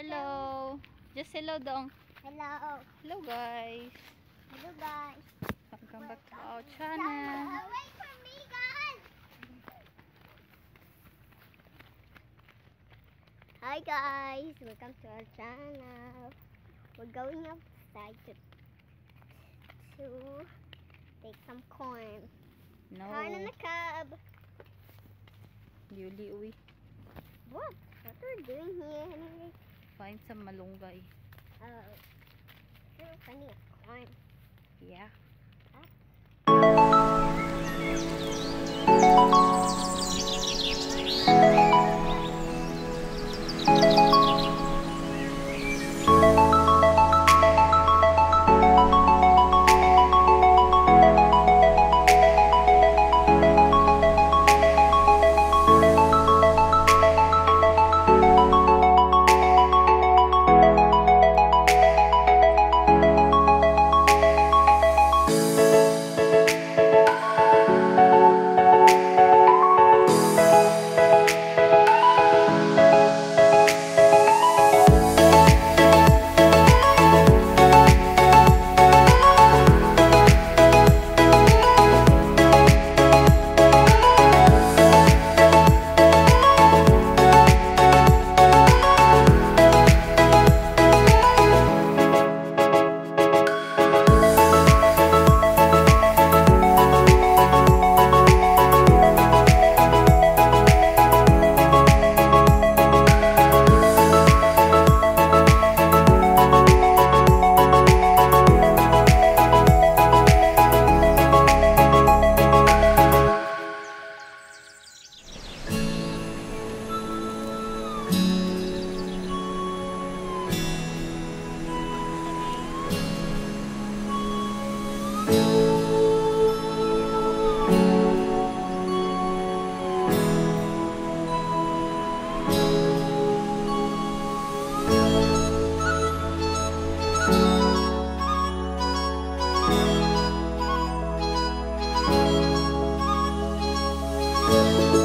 Hello. Just hello dong. Hello. Hello guys. Hello guys. Welcome back to our channel. Wait for me guys. Hi guys, welcome to our channel. We're going outside to to take some corn. No. Corn in the cub. Yuli uwi. What? What are we doing here anyway? Kain sa malunggay. Oh. Uh, kanin. Yeah. Thank